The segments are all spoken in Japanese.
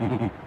フフフフ。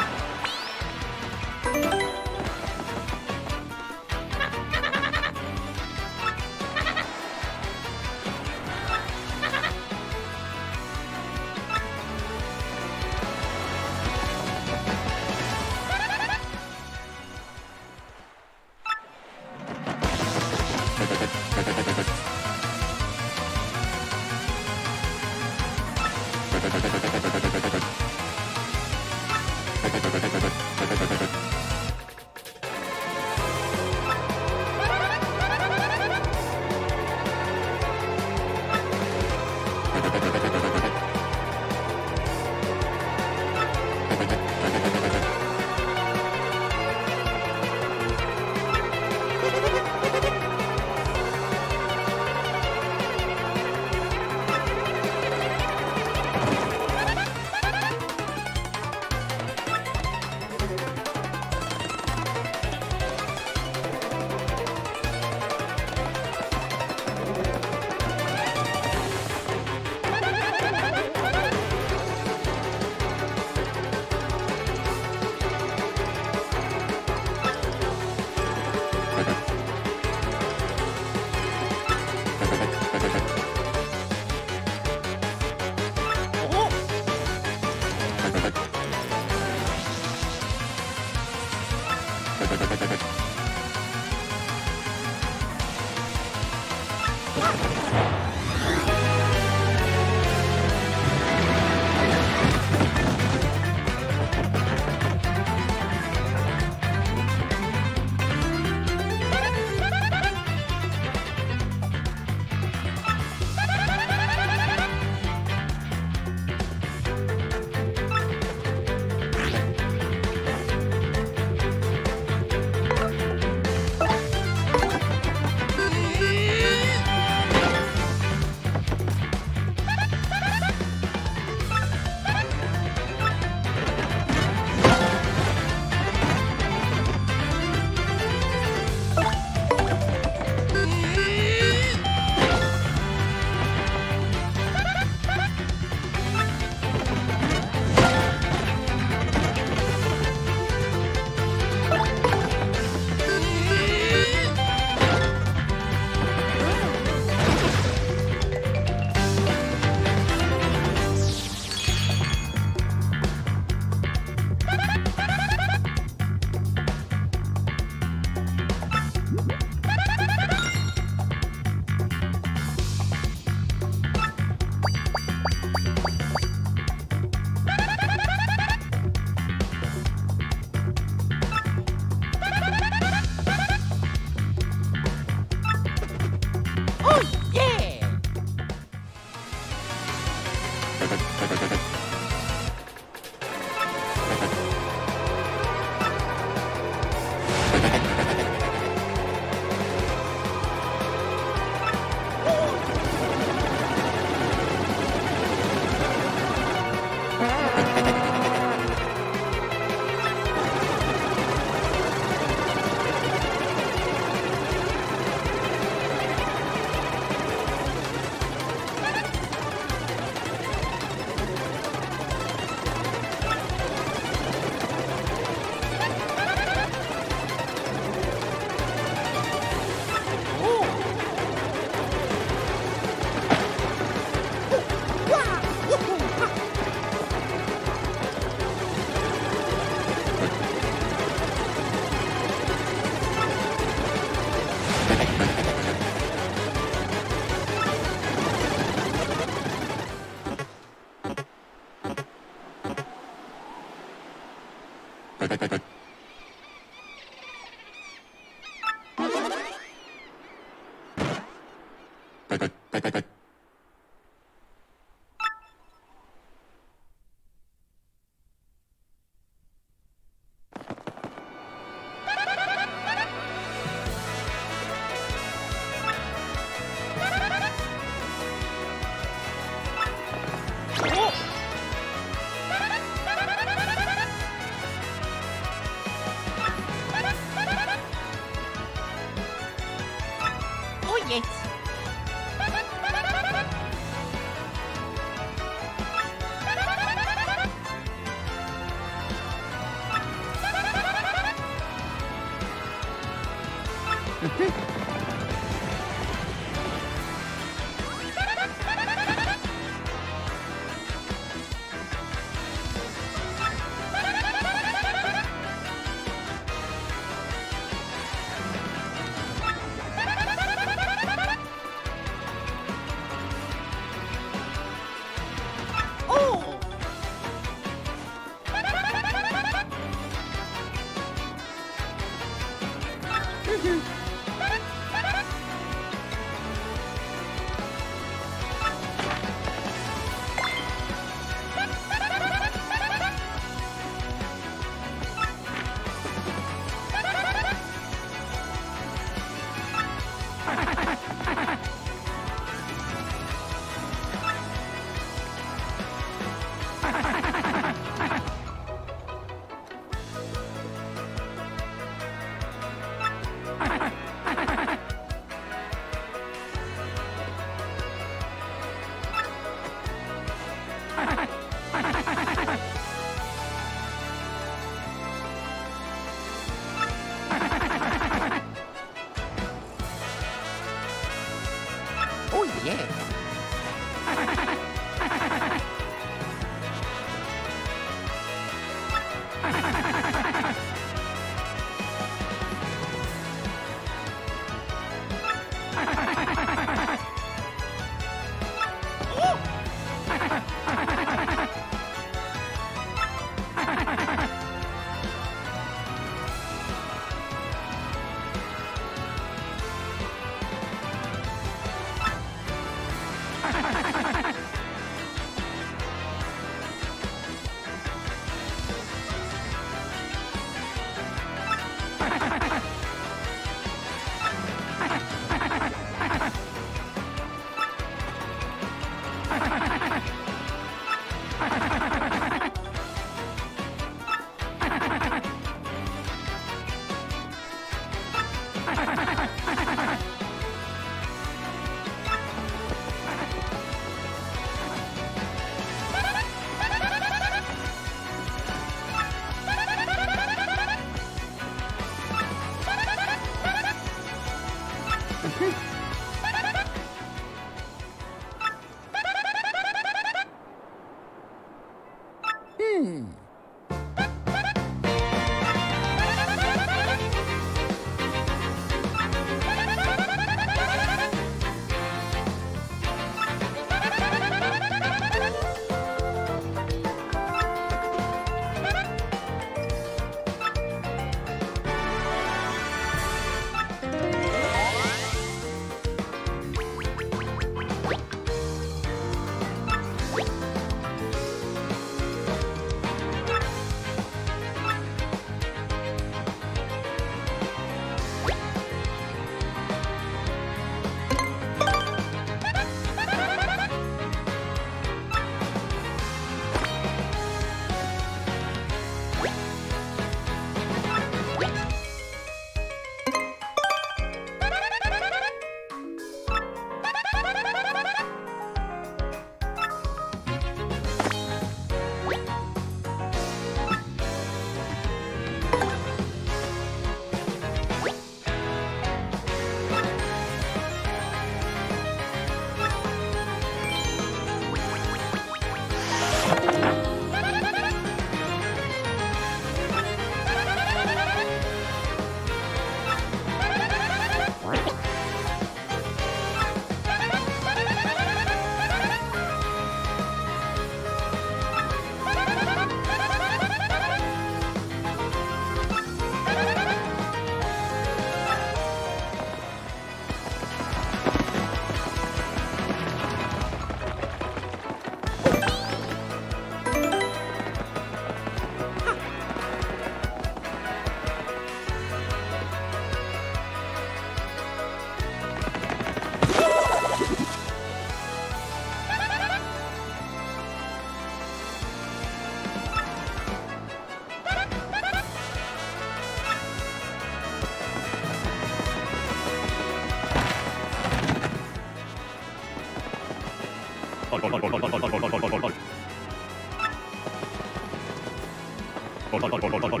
Bye.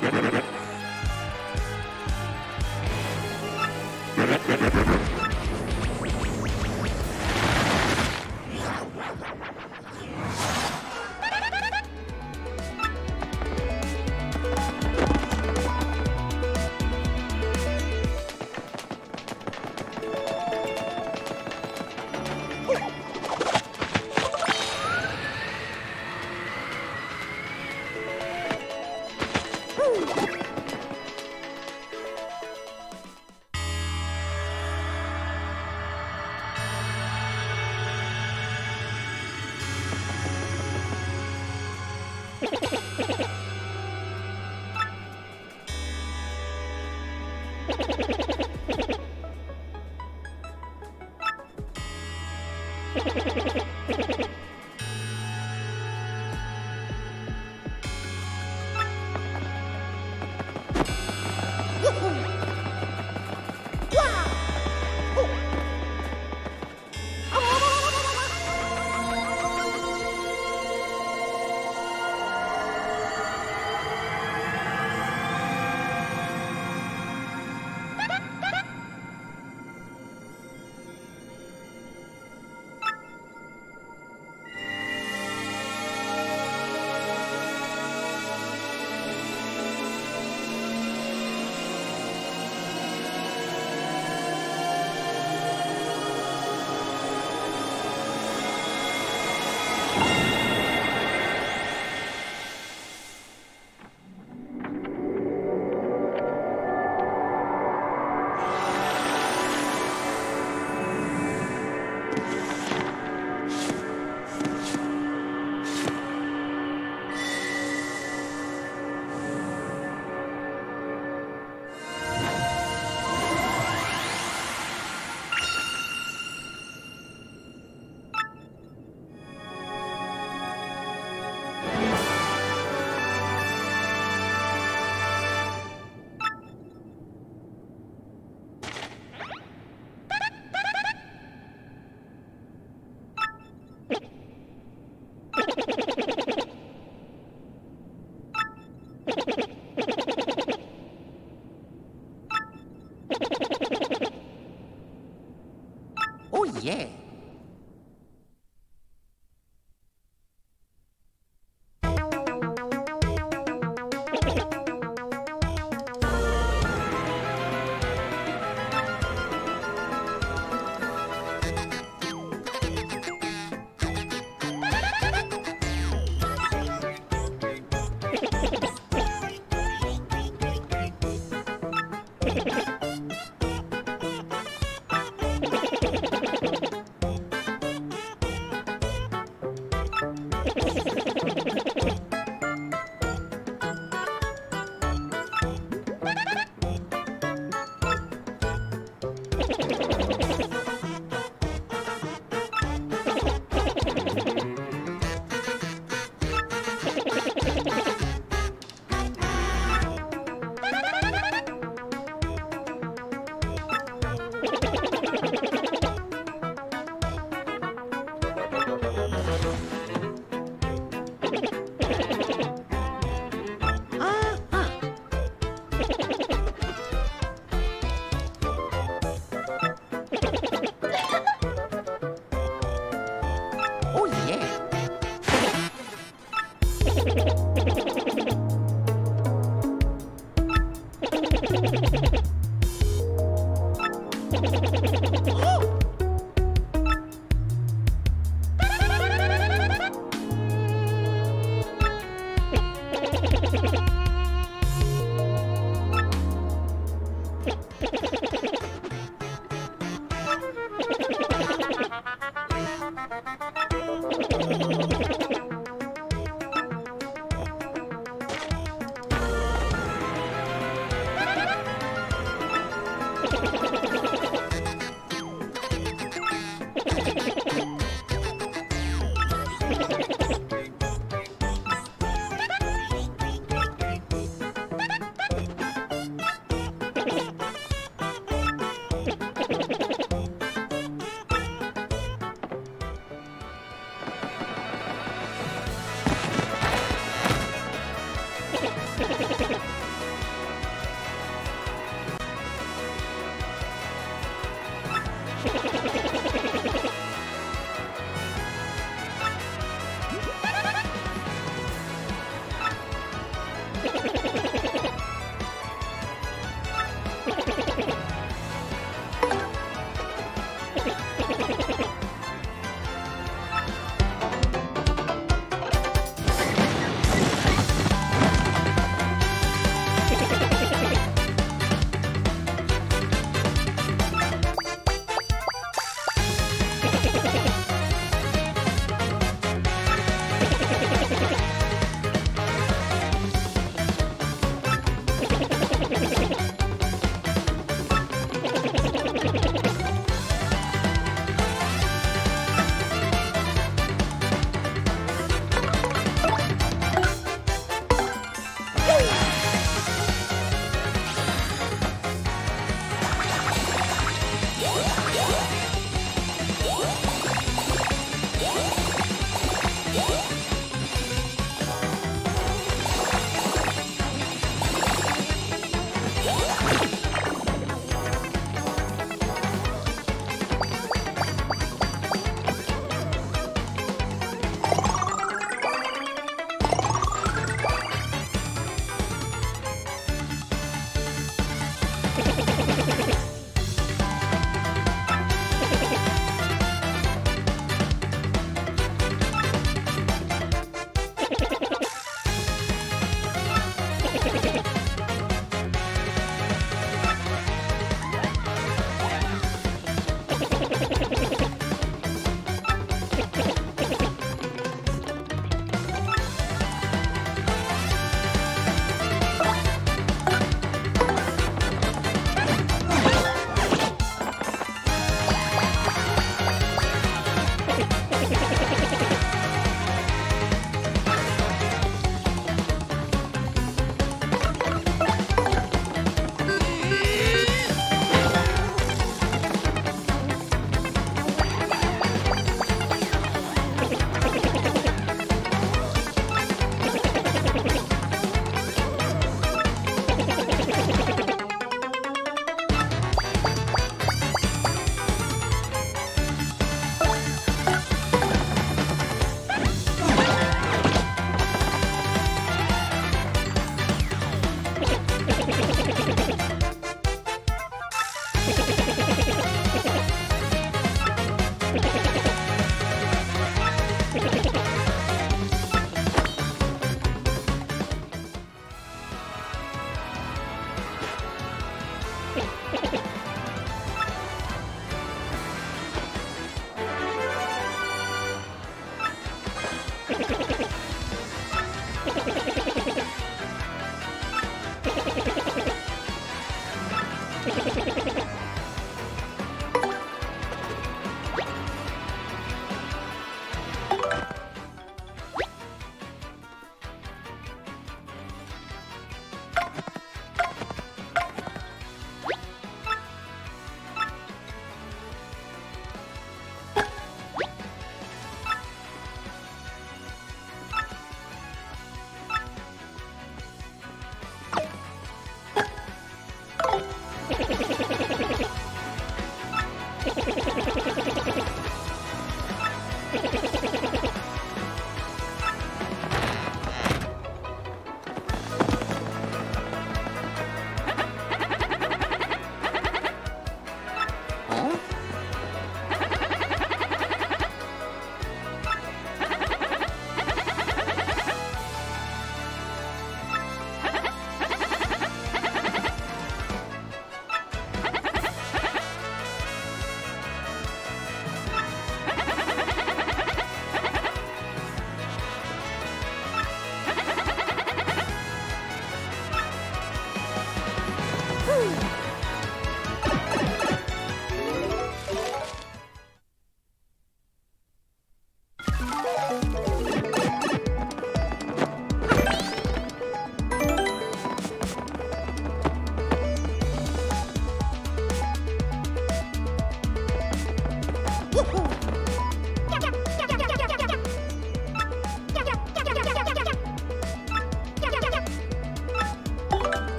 ハハハハ。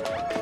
you.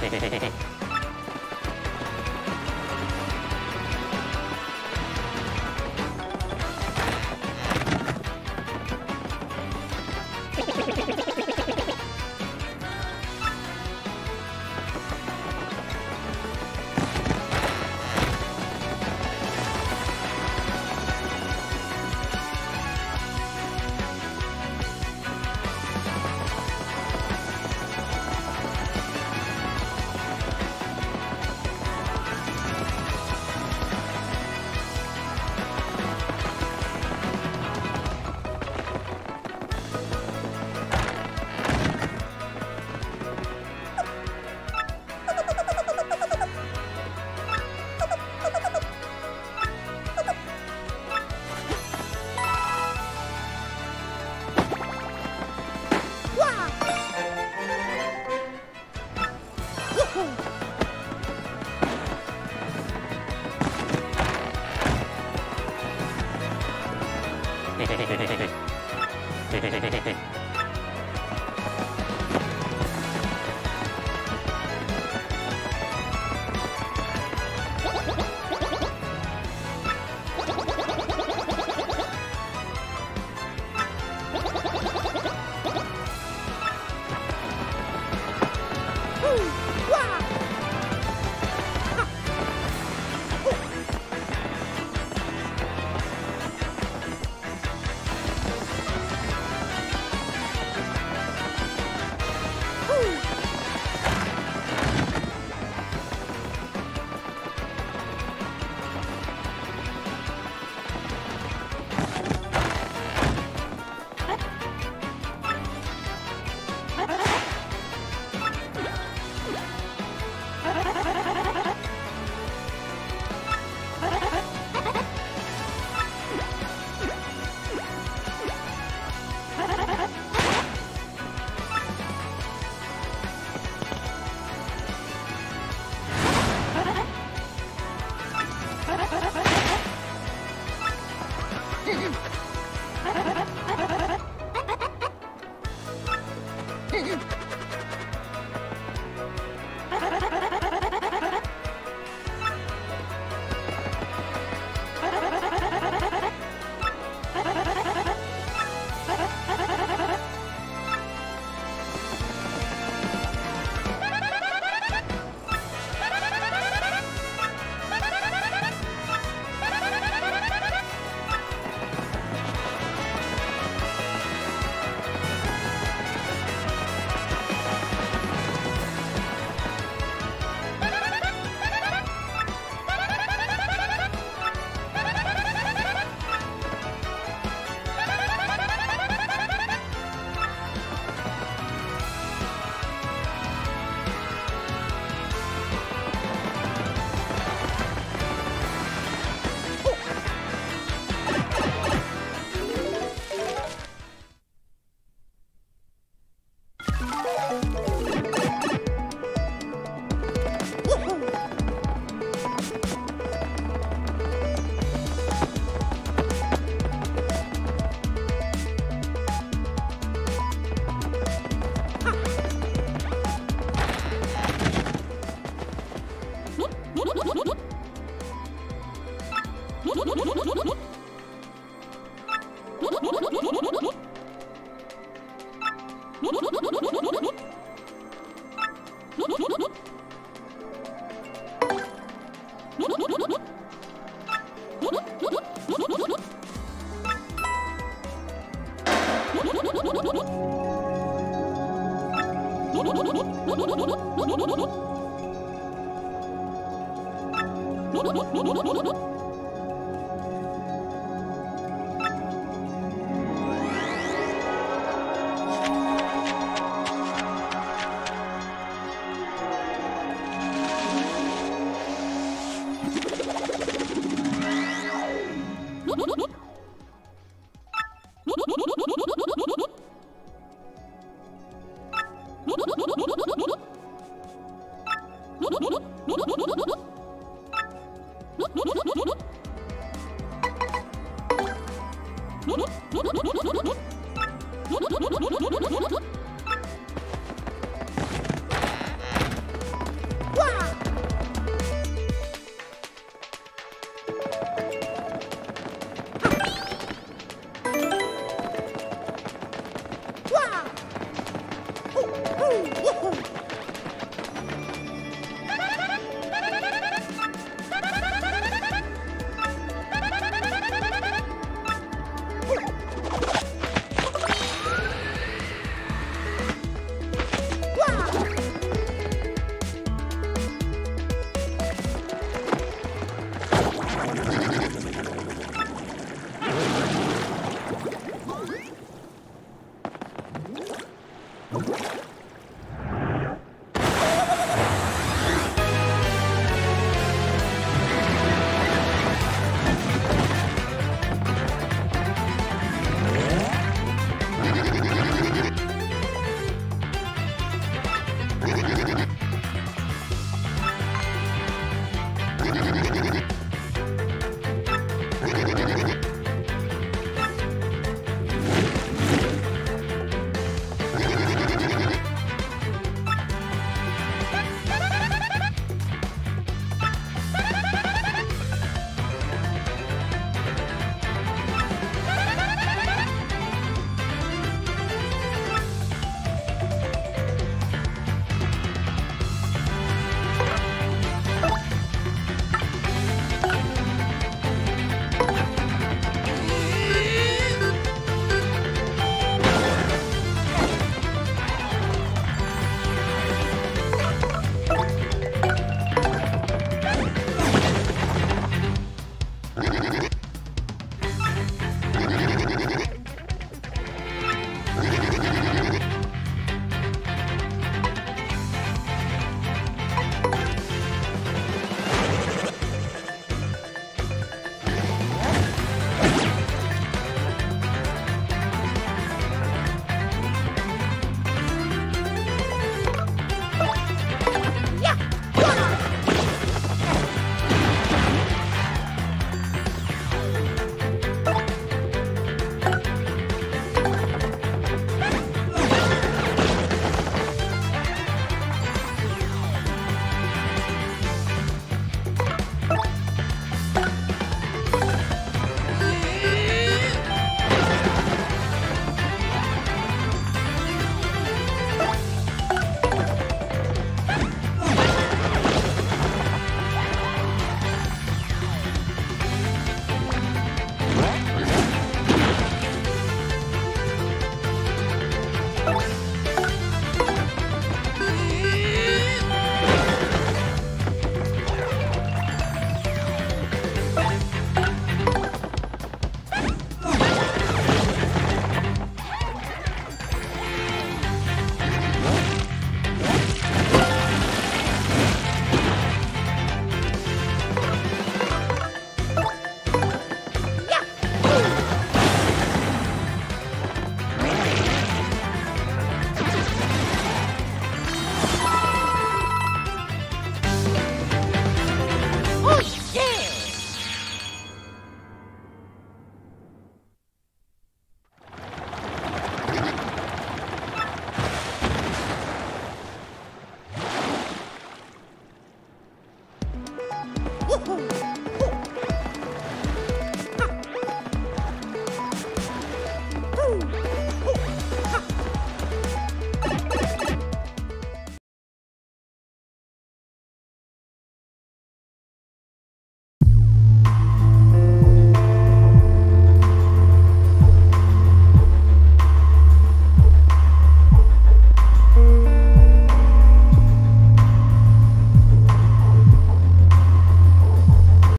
フフフ。